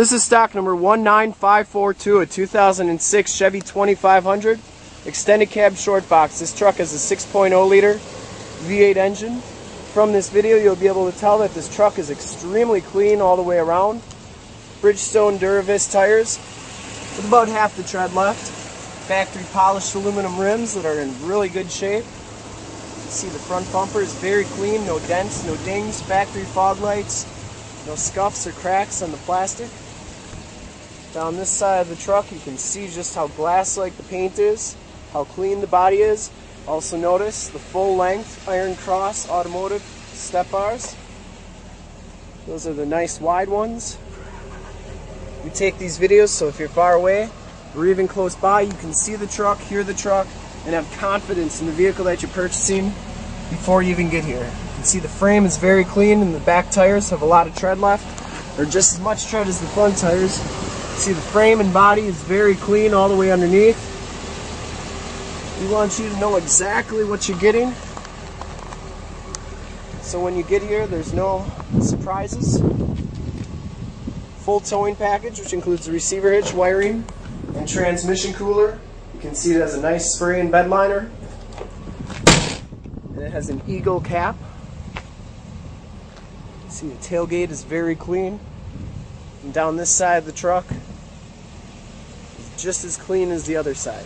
This is stock number 19542, a 2006 Chevy 2500 extended cab short box. This truck has a 6.0 liter V8 engine. From this video you'll be able to tell that this truck is extremely clean all the way around. Bridgestone Duravis tires with about half the tread left. Factory polished aluminum rims that are in really good shape. See the front bumper is very clean, no dents, no dings, factory fog lights, no scuffs or cracks on the plastic. Down this side of the truck you can see just how glass-like the paint is, how clean the body is. Also notice the full length Iron Cross automotive step bars. Those are the nice wide ones. We take these videos so if you're far away or even close by you can see the truck, hear the truck, and have confidence in the vehicle that you're purchasing before you even get here. You can see the frame is very clean and the back tires have a lot of tread left, or just as much tread as the front tires. See the frame and body is very clean all the way underneath. We want you to know exactly what you're getting. So when you get here, there's no surprises. Full towing package, which includes the receiver hitch, wiring, and transmission cooler. You can see it has a nice spray and bed liner. And it has an eagle cap. See the tailgate is very clean. And down this side of the truck, is just as clean as the other side.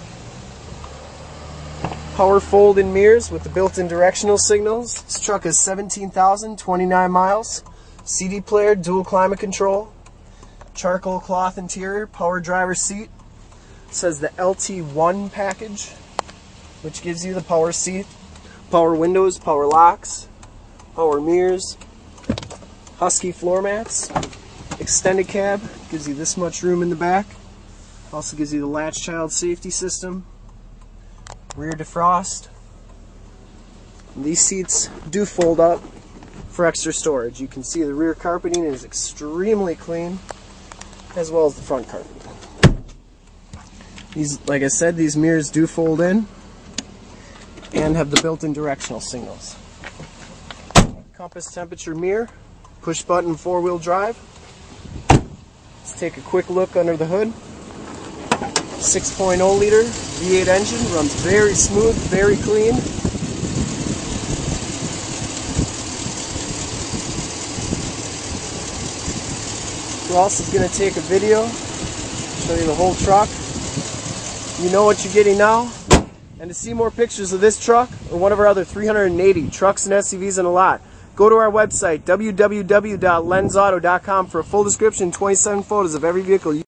Power fold in mirrors with the built-in directional signals. This truck has 17,029 miles. CD player, dual climate control, charcoal cloth interior, power driver seat. It says the LT1 package, which gives you the power seat, power windows, power locks, power mirrors, Husky floor mats, extended cab, gives you this much room in the back. Also gives you the latch child safety system, rear defrost. These seats do fold up for extra storage. You can see the rear carpeting is extremely clean, as well as the front carpet. These, like I said, these mirrors do fold in and have the built-in directional signals. Compass temperature mirror, push button four-wheel drive. Let's take a quick look under the hood. 6.0 liter V8 engine, runs very smooth, very clean. Ross is going to take a video, show you the whole truck. You know what you're getting now. And to see more pictures of this truck or one of our other 380 trucks and SUVs in a lot, go to our website, www.lenzauto.com for a full description, 27 photos of every vehicle.